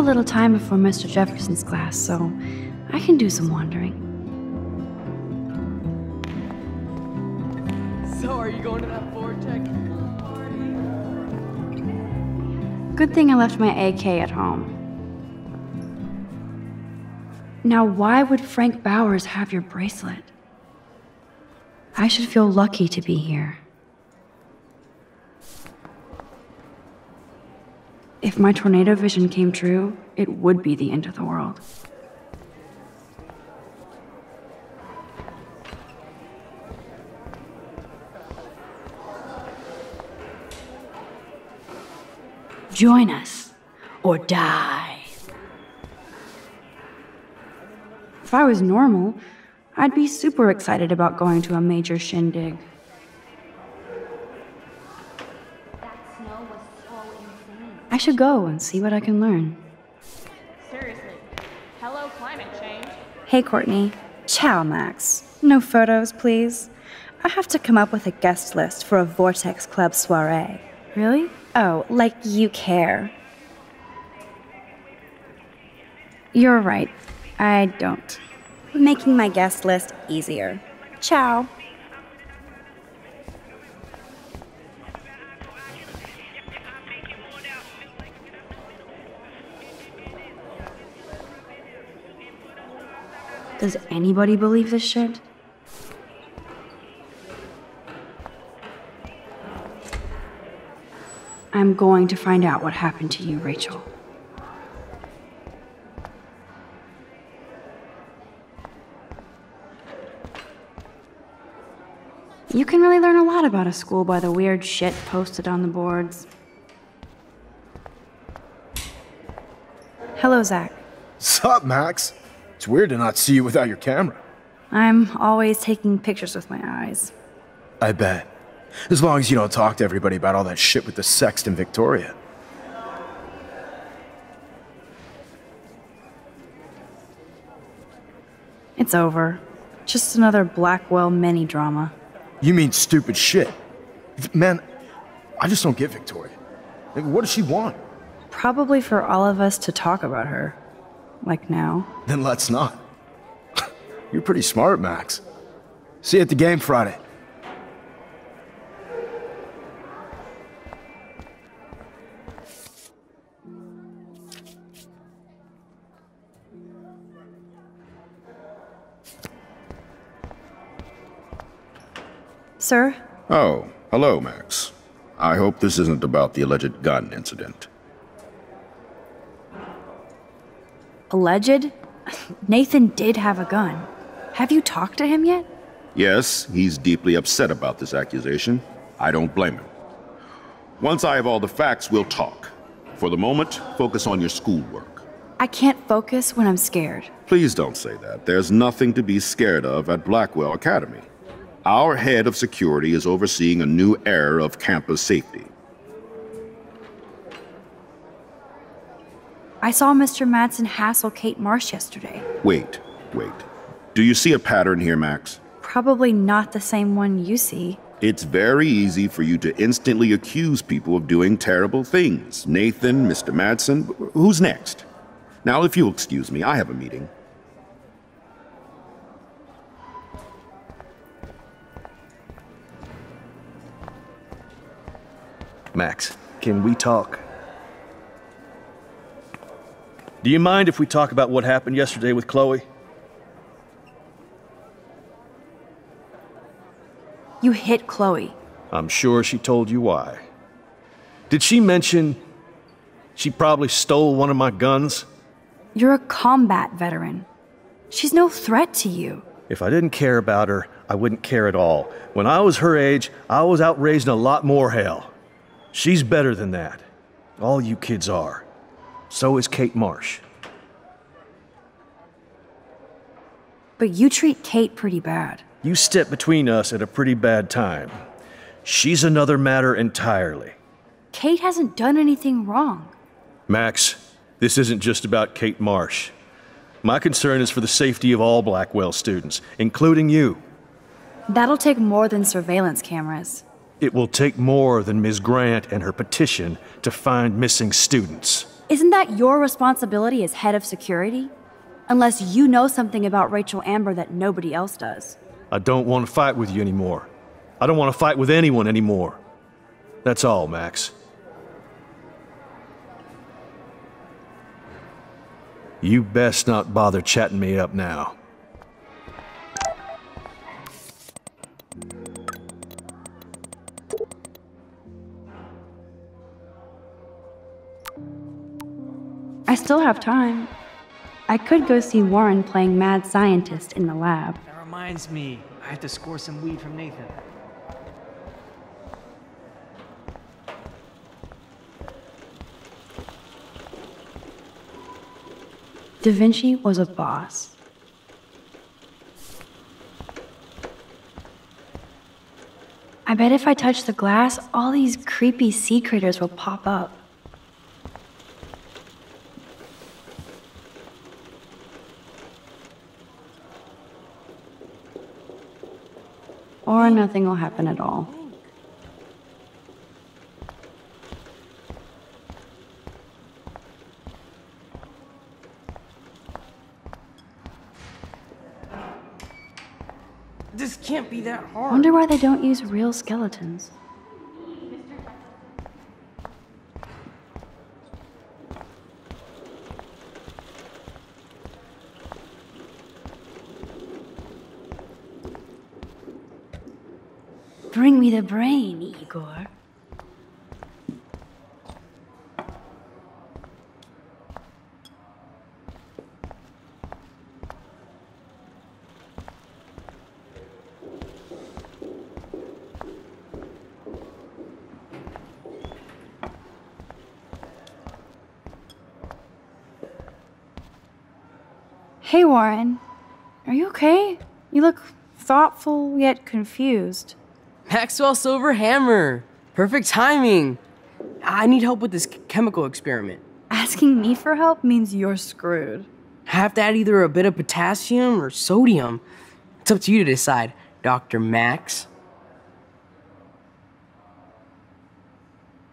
a little time before Mr. Jefferson's class, so I can do some wandering. So, are you going to that Vortex party? Good thing I left my AK at home. Now, why would Frank Bowers have your bracelet? I should feel lucky to be here. If my tornado vision came true, it would be the end of the world. Join us or die. If I was normal, I'd be super excited about going to a major shindig. Should go and see what I can learn. Seriously. Hello, climate change. Hey, Courtney. Ciao, Max. No photos, please. I have to come up with a guest list for a Vortex Club soiree. Really? Oh, like you care. You're right. I don't. Making my guest list easier. Ciao. Does anybody believe this shit? I'm going to find out what happened to you, Rachel. You can really learn a lot about a school by the weird shit posted on the boards. Hello, Zach. Sup, Max? It's weird to not see you without your camera. I'm always taking pictures with my eyes. I bet. As long as you don't talk to everybody about all that shit with the sext in Victoria. It's over. Just another Blackwell mini drama. You mean stupid shit. Man, I just don't get Victoria. Like, what does she want? Probably for all of us to talk about her. Like now. Then let's not. You're pretty smart, Max. See you at the game Friday. Sir? Oh, hello, Max. I hope this isn't about the alleged gun incident. Alleged? Nathan did have a gun. Have you talked to him yet? Yes, he's deeply upset about this accusation. I don't blame him. Once I have all the facts, we'll talk. For the moment, focus on your schoolwork. I can't focus when I'm scared. Please don't say that. There's nothing to be scared of at Blackwell Academy. Our head of security is overseeing a new era of campus safety. I saw Mr. Madsen hassle Kate Marsh yesterday. Wait, wait. Do you see a pattern here, Max? Probably not the same one you see. It's very easy for you to instantly accuse people of doing terrible things. Nathan, Mr. Madsen, who's next? Now, if you'll excuse me, I have a meeting. Max, can we talk? Do you mind if we talk about what happened yesterday with Chloe? You hit Chloe. I'm sure she told you why. Did she mention she probably stole one of my guns? You're a combat veteran. She's no threat to you. If I didn't care about her, I wouldn't care at all. When I was her age, I was out raising a lot more hell. She's better than that. All you kids are. So is Kate Marsh. But you treat Kate pretty bad. You step between us at a pretty bad time. She's another matter entirely. Kate hasn't done anything wrong. Max, this isn't just about Kate Marsh. My concern is for the safety of all Blackwell students, including you. That'll take more than surveillance cameras. It will take more than Ms. Grant and her petition to find missing students. Isn't that your responsibility as head of security? Unless you know something about Rachel Amber that nobody else does. I don't want to fight with you anymore. I don't want to fight with anyone anymore. That's all, Max. You best not bother chatting me up now. Still have time. I could go see Warren playing mad scientist in the lab. That reminds me, I have to score some weed from Nathan. Da Vinci was a boss. I bet if I touch the glass, all these creepy sea critters will pop up. Or nothing will happen at all. This can't be that hard. Wonder why they don't use real skeletons. Bring me the brain, Igor. Hey, Warren. Are you okay? You look thoughtful yet confused. Maxwell Silver Hammer. Perfect timing. I need help with this chemical experiment. Asking me for help means you're screwed. I have to add either a bit of potassium or sodium. It's up to you to decide, Dr. Max.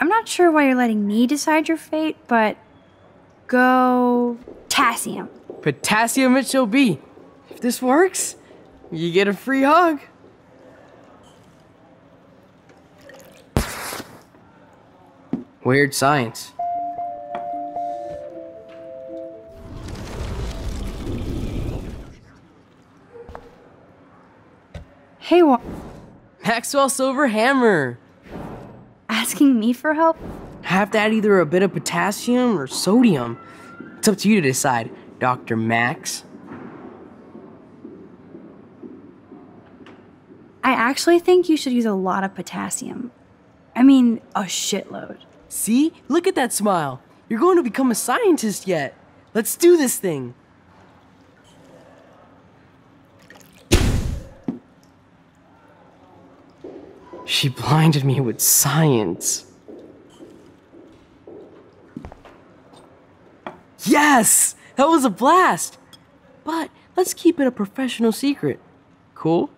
I'm not sure why you're letting me decide your fate, but go potassium. Potassium it shall be. If this works, you get a free hug. Weird science. Hey, Warren. Maxwell Silverhammer! Asking me for help? I have to add either a bit of potassium or sodium. It's up to you to decide, Dr. Max. I actually think you should use a lot of potassium. I mean, a shitload. See? Look at that smile. You're going to become a scientist yet. Let's do this thing. She blinded me with science. Yes! That was a blast! But let's keep it a professional secret. Cool?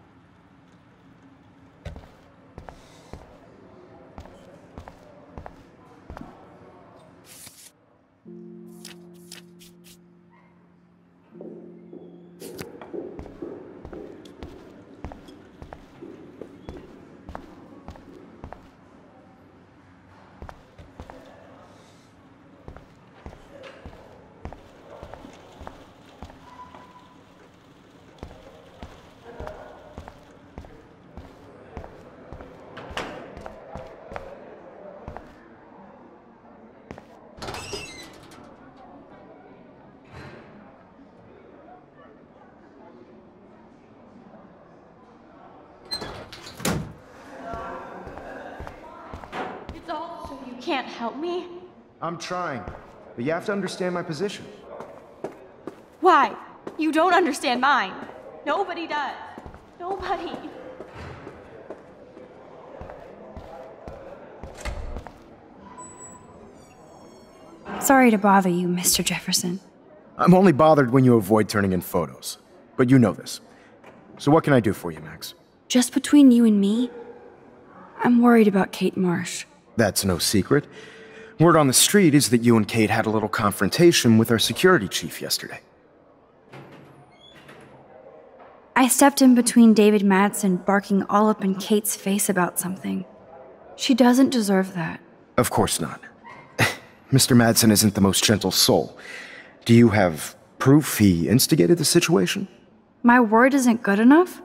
It's all so you can't help me? I'm trying, but you have to understand my position. Why? You don't understand mine. Nobody does. Nobody. Sorry to bother you, Mr. Jefferson. I'm only bothered when you avoid turning in photos. But you know this. So what can I do for you, Max? Just between you and me, I'm worried about Kate Marsh. That's no secret. Word on the street is that you and Kate had a little confrontation with our security chief yesterday. I stepped in between David Madsen barking all up in Kate's face about something. She doesn't deserve that. Of course not. Mr. Madsen isn't the most gentle soul. Do you have proof he instigated the situation? My word isn't good enough?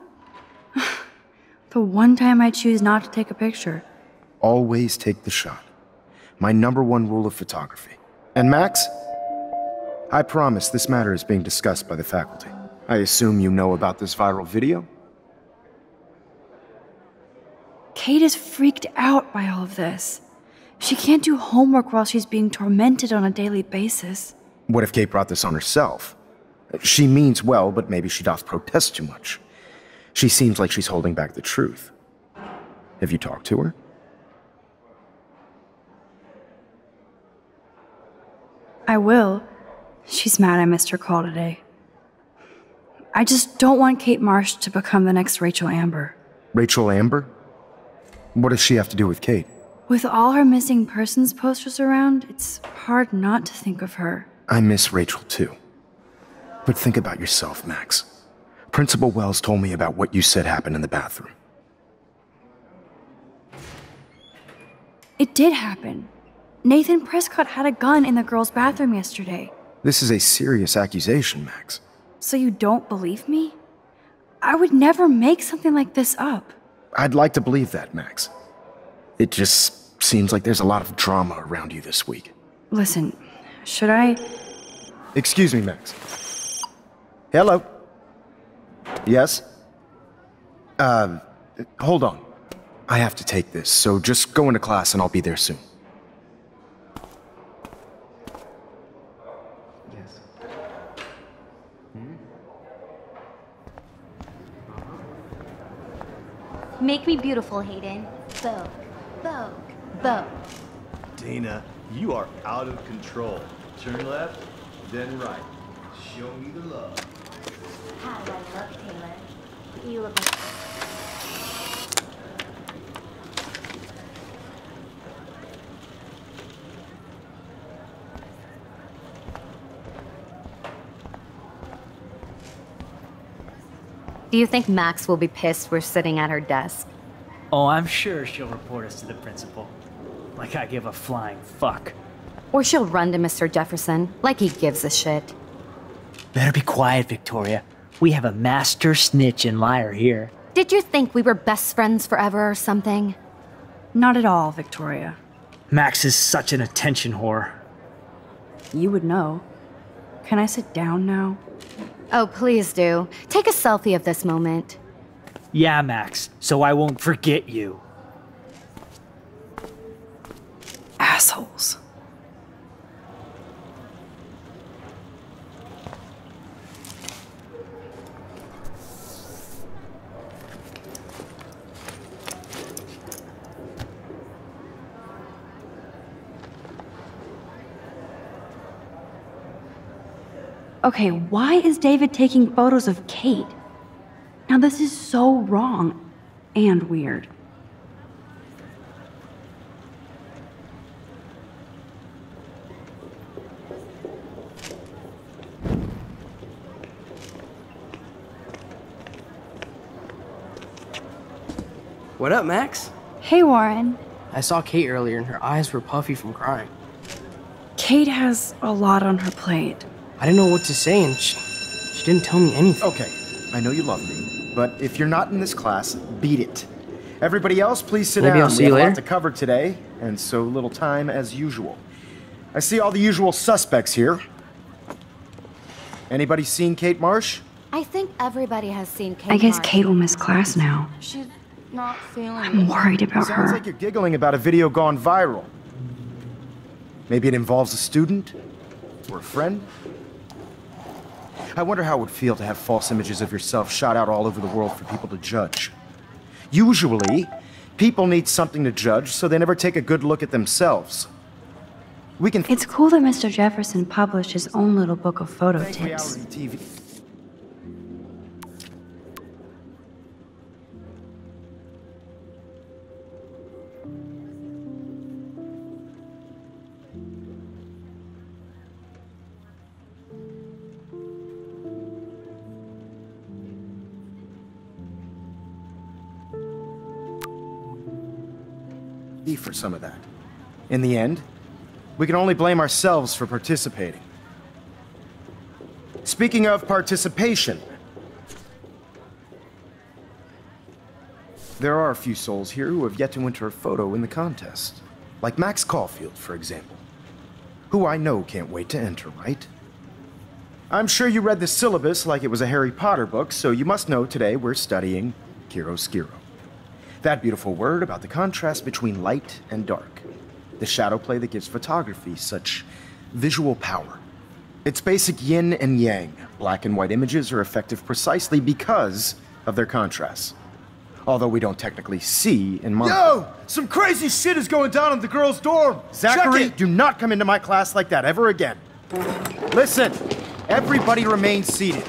the one time I choose not to take a picture. Always take the shot. My number one rule of photography. And Max, I promise this matter is being discussed by the faculty. I assume you know about this viral video? Kate is freaked out by all of this. She can't do homework while she's being tormented on a daily basis. What if Kate brought this on herself? She means well, but maybe she doth protest too much. She seems like she's holding back the truth. Have you talked to her? I will. She's mad I missed her call today. I just don't want Kate Marsh to become the next Rachel Amber. Rachel Amber? What does she have to do with Kate? With all her missing persons posters around, it's hard not to think of her. I miss Rachel too. But think about yourself, Max. Principal Wells told me about what you said happened in the bathroom. It did happen. Nathan Prescott had a gun in the girls' bathroom yesterday. This is a serious accusation, Max. So you don't believe me? I would never make something like this up. I'd like to believe that, Max. It just seems like there's a lot of drama around you this week. Listen, should I? Excuse me, Max. Hello? Yes? Uh, hold on. I have to take this, so just go into class and I'll be there soon. Make me beautiful, Hayden. Vogue, Vogue, Vogue. Dana, you are out of control. Turn left, then right. Show me the love. How do I look, Taylor? You look like... Do you think Max will be pissed we're sitting at her desk? Oh, I'm sure she'll report us to the principal. Like I give a flying fuck. Or she'll run to Mr. Jefferson, like he gives a shit. Better be quiet, Victoria. We have a master snitch and liar here. Did you think we were best friends forever or something? Not at all, Victoria. Max is such an attention whore. You would know. Can I sit down now? Oh, please do. Take a selfie of this moment. Yeah, Max, so I won't forget you. Okay, why is David taking photos of Kate? Now, this is so wrong and weird. What up, Max? Hey, Warren. I saw Kate earlier and her eyes were puffy from crying. Kate has a lot on her plate. I didn't know what to say and she, she didn't tell me anything. Okay, I know you love me, but if you're not in this class, beat it. Everybody else, please sit Maybe down. I'll see we you have a lot to cover today, and so little time as usual. I see all the usual suspects here. Anybody seen Kate Marsh? I think everybody has seen Kate I guess Marsh. Kate will miss class now. She's not feeling I'm worried about Sounds her. Sounds like you're giggling about a video gone viral. Maybe it involves a student or a friend. I wonder how it would feel to have false images of yourself shot out all over the world for people to judge. Usually, people need something to judge, so they never take a good look at themselves. We can It's cool that Mr. Jefferson published his own little book of photo tips. Pay for some of that. In the end, we can only blame ourselves for participating. Speaking of participation, there are a few souls here who have yet to enter a photo in the contest. Like Max Caulfield, for example. Who I know can't wait to enter, right? I'm sure you read the syllabus like it was a Harry Potter book, so you must know today we're studying chiaroscuro. That beautiful word about the contrast between light and dark. The shadow play that gives photography such visual power. It's basic yin and yang. Black and white images are effective precisely because of their contrast. Although we don't technically see in mono. Yo! Some crazy shit is going down in the girls' dorm! Zachary, do not come into my class like that ever again. Listen, everybody remain seated.